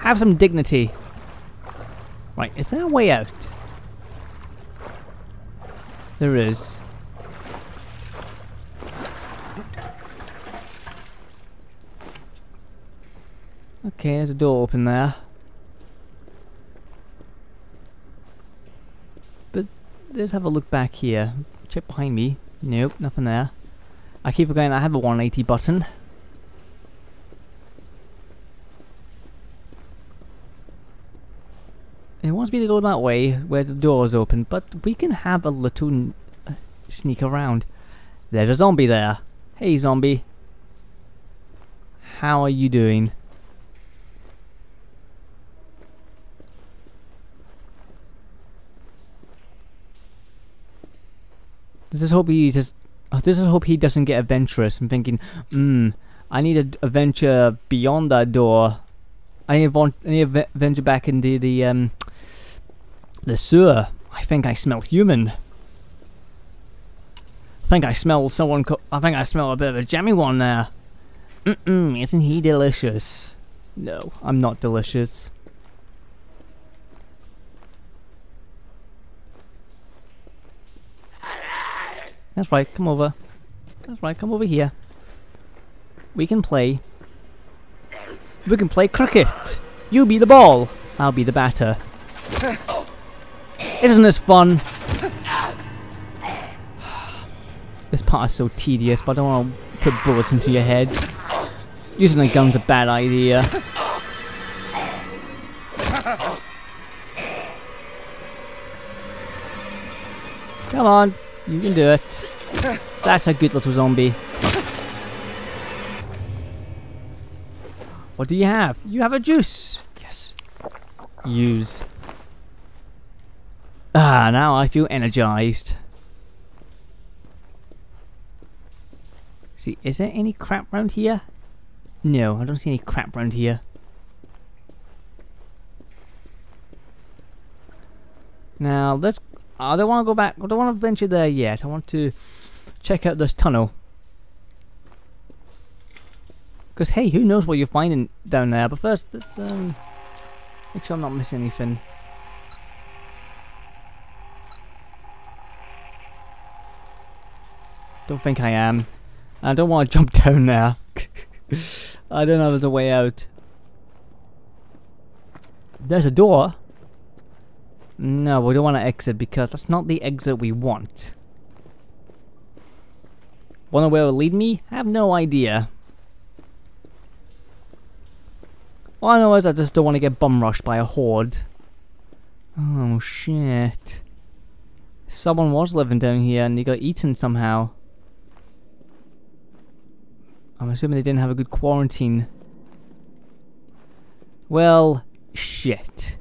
Have some dignity. Right, is there a way out? There is. Okay, there's a door open there. But let's have a look back here. Check behind me. Nope, nothing there. I keep forgetting I have a 180 button. Wants me to go that way, where the door is open, but we can have a little uh, sneak around. There's a zombie there. Hey zombie. How are you doing? This is hope he just. This is hope he doesn't get adventurous. I'm thinking, hmm, I need an adventure beyond that door. I need, I need to venture back into the um, the sewer. I think I smell human. I think I smell someone. I think I smell a bit of a jammy one there. Mm mm, isn't he delicious? No, I'm not delicious. That's right, come over. That's right, come over here. We can play. We can play cricket. You be the ball. I'll be the batter. Isn't this fun? this part is so tedious, but I don't want to put bullets into your head. Using a gun's a bad idea. Come on, you can do it. That's a good little zombie. What do you have? You have a juice. Yes. Use. Ah, now I feel energized. See, is there any crap around here? No, I don't see any crap around here. Now, let's... I don't want to go back. I don't want to venture there yet. I want to check out this tunnel. Because, hey, who knows what you're finding down there. But first, let's um, make sure I'm not missing anything. Don't think I am. I don't want to jump down there. I don't know there's a way out. There's a door. No, we don't want to exit because that's not the exit we want. Wanna where it will lead me? I have no idea. All I know is I just don't want to get bum rushed by a horde. Oh shit. Someone was living down here and they got eaten somehow. I'm assuming they didn't have a good quarantine. Well, shit.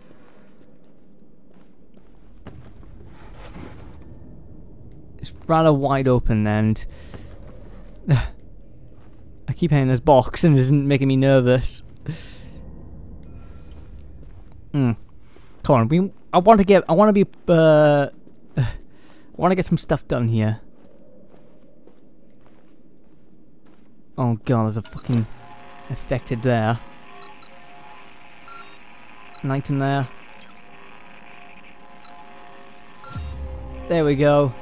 It's rather wide open and... I keep hitting this box and it isn't making me nervous. Hmm. Come on, we. I want to get. I want to be. Uh, I want to get some stuff done here. Oh god, there's a fucking affected there. An item there. There we go.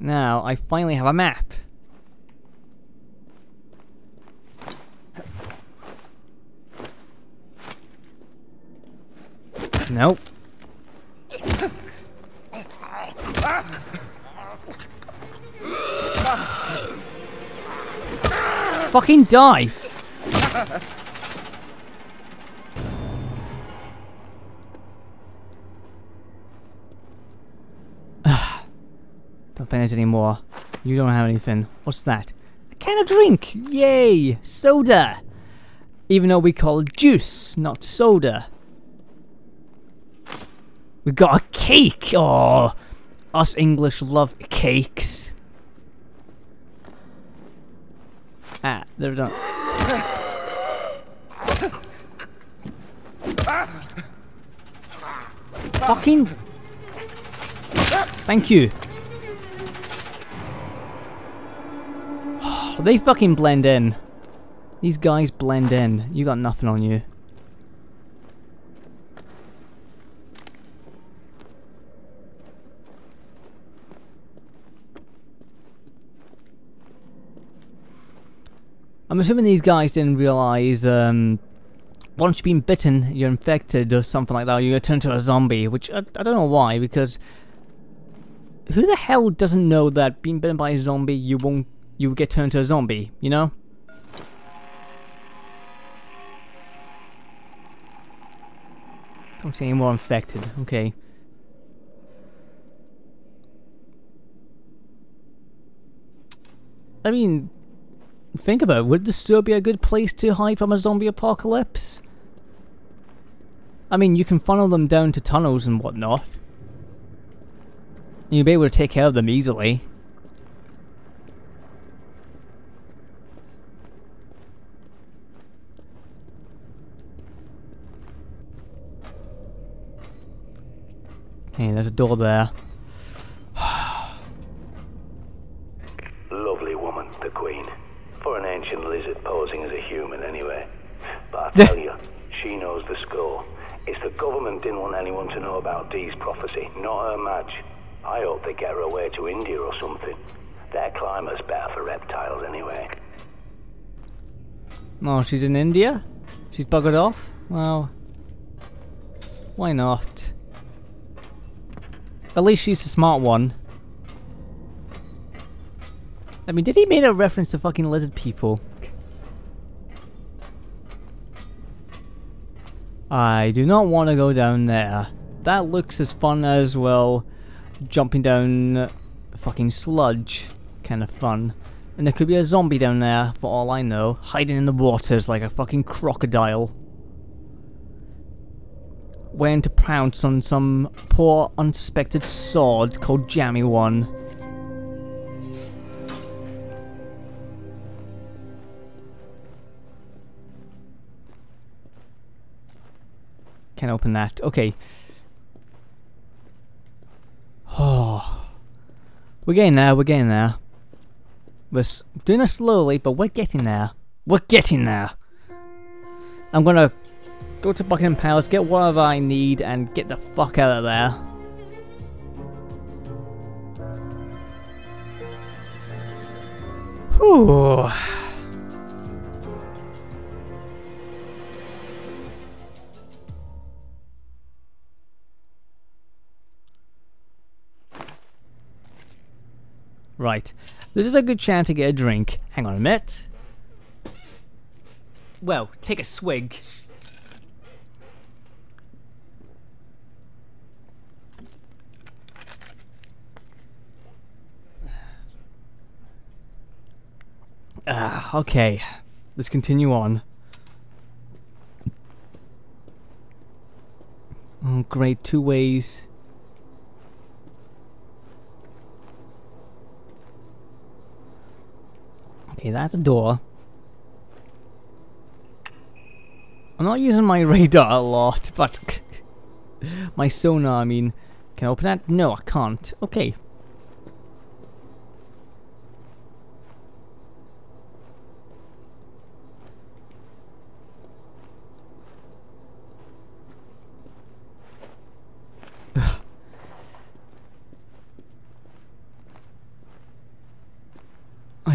Now, I finally have a map. Nope. Fucking die! don't finish anymore. You don't have anything. What's that? A can of drink! Yay! Soda! Even though we call it juice, not soda. We got a cake! Oh, us English love cakes. Ah, they're done. Fucking... Thank you. they fucking blend in. These guys blend in. You got nothing on you. I'm assuming these guys didn't realize um, once you've been bitten, you're infected or something like that, you're going to turn into a zombie, which I, I don't know why, because who the hell doesn't know that being bitten by a zombie, you won't, you get turned into a zombie, you know? Don't see any more infected, okay. I mean, think about it, would this still be a good place to hide from a zombie apocalypse? I mean, you can funnel them down to tunnels and whatnot. You'll be able to take care of them easily. Hey, there's a door there. For an ancient lizard posing as a human, anyway. But I tell you, she knows the score. It's the government didn't want anyone to know about Dee's prophecy, not her match. I hope they get her away to India or something. Their climate's better for reptiles, anyway. Oh, she's in India? She's buggered off? Well, why not? At least she's a smart one. I mean, did he make a reference to fucking lizard people? I do not want to go down there. That looks as fun as, well, jumping down fucking sludge. Kind of fun. And there could be a zombie down there, for all I know, hiding in the waters like a fucking crocodile. Waiting to pounce on some poor unsuspected sword called Jammy One. Can't open that. Okay. Oh. We're getting there, we're getting there. We're doing it slowly, but we're getting there. We're getting there. I'm gonna go to Buckingham Palace, get whatever I need, and get the fuck out of there. Whew. Right. This is a good chance to get a drink. Hang on a minute. Well, take a swig. Ah, okay. Let's continue on. Oh, great. Two ways. Okay, that's a door. I'm not using my radar a lot, but my sonar, I mean, can I open that? No, I can't. Okay.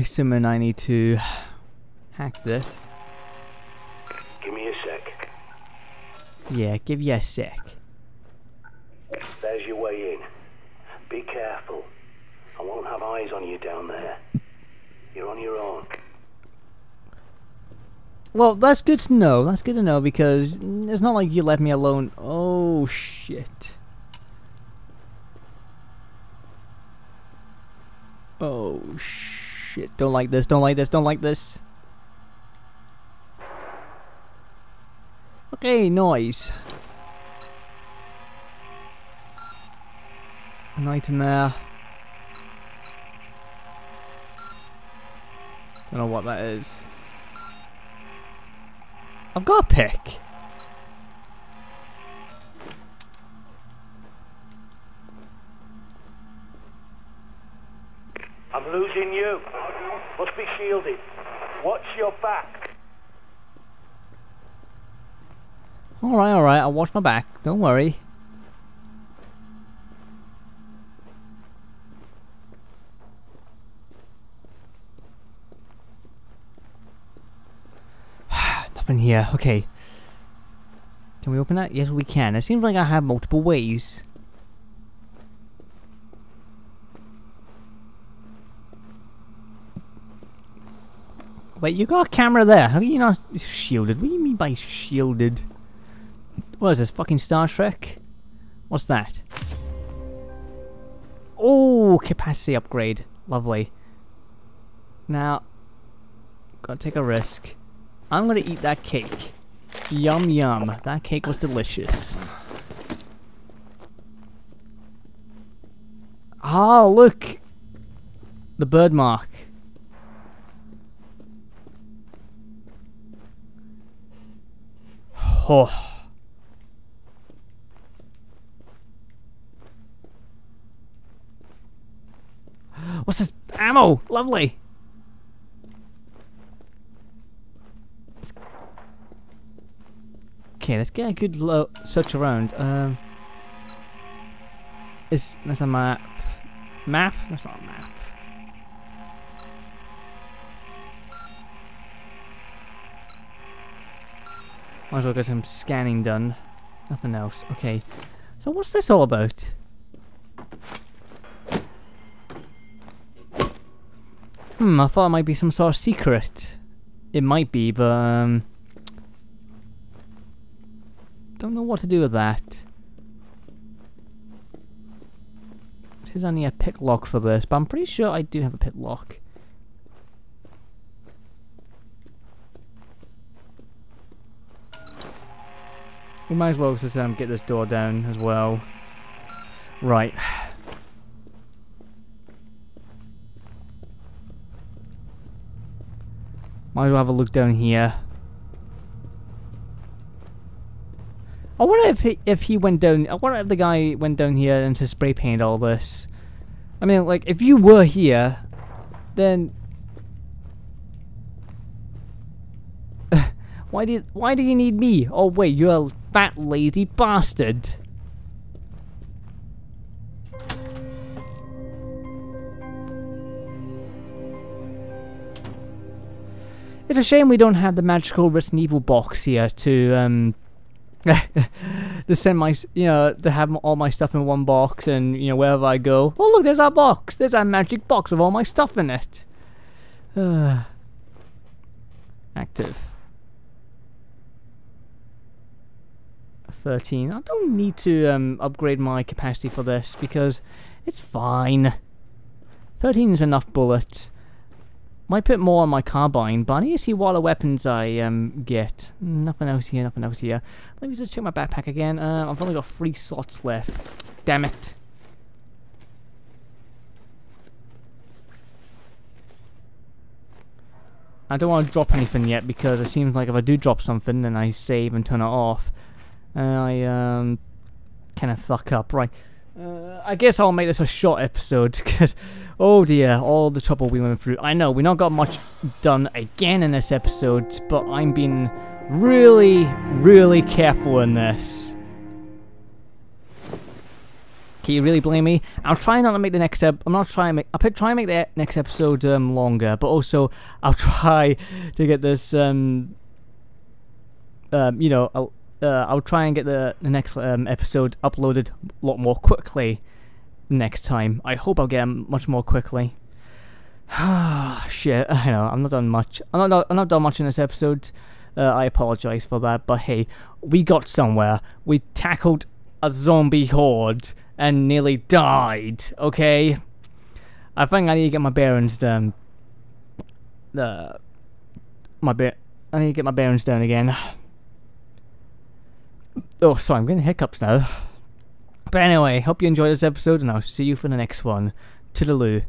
Summon I need to hack this. Give me a sec. Yeah, give you a sec. There's your way in. Be careful. I won't have eyes on you down there. You're on your own. Well, that's good to know. That's good to know because it's not like you left me alone. Oh, shit. Oh, shit shit. Don't like this, don't like this, don't like this. Okay, noise. An item there. Don't know what that is. I've got a pick. I'm losing you. Must be shielded. Watch your back. Alright, alright, I'll watch my back. Don't worry. Nothing here. Okay. Can we open that? Yes, we can. It seems like I have multiple ways. Wait, you got a camera there. How are you not shielded? What do you mean by shielded? What is this, fucking Star Trek? What's that? Oh, capacity upgrade. Lovely. Now, gotta take a risk. I'm gonna eat that cake. Yum yum. That cake was delicious. Oh, look! The bird mark. Oh. What's this? Ammo! Lovely! Okay, let's get a good search around. Um, is that's a map? Map? That's not a map. Might as well get some scanning done. Nothing else. Okay. So what's this all about? Hmm, I thought it might be some sort of secret. It might be, but um, don't know what to do with that. There's only a pick lock for this, but I'm pretty sure I do have a pick lock. We might as well just um, get this door down as well. Right. Might as well have a look down here. I wonder if he, if he went down. I wonder if the guy went down here and to spray paint all this. I mean, like, if you were here, then why did why do you need me? Oh wait, you're fat lazy bastard. It's a shame we don't have the magical Resident Evil box here to um to send my, you know, to have all my stuff in one box and, you know, wherever I go. Oh, look, there's our box. There's our magic box with all my stuff in it. Uh, active. 13. I don't need to um, upgrade my capacity for this because it's fine. 13 is enough bullets. Might put more on my carbine, but I need to see what other weapons I um, get. Nothing else here, nothing else here. Let me just check my backpack again. Uh, I've only got three slots left. Damn it. I don't want to drop anything yet because it seems like if I do drop something and I save and turn it off, I um, kind of fuck up. Right. Uh, I guess I'll make this a short episode because, oh dear, all the trouble we went through. I know we not got much done again in this episode, but I'm being really, really careful in this. Can you really blame me? I'll try not to make the next ep. I'm not trying to make. I'll try and make the next episode um, longer, but also I'll try to get this um, um you know, uh, I'll try and get the, the next um, episode uploaded a lot more quickly next time. I hope I'll get them much more quickly. Shit, I know, I'm not done much. I'm not, I'm not done much in this episode. Uh, I apologize for that, but hey, we got somewhere. We tackled a zombie horde and nearly died, okay? I think I need to get my bearings down. Uh, my bear. I need to get my bearings down again. Oh, sorry, I'm getting hiccups now. But anyway, hope you enjoyed this episode, and I'll see you for the next one. Toodaloo.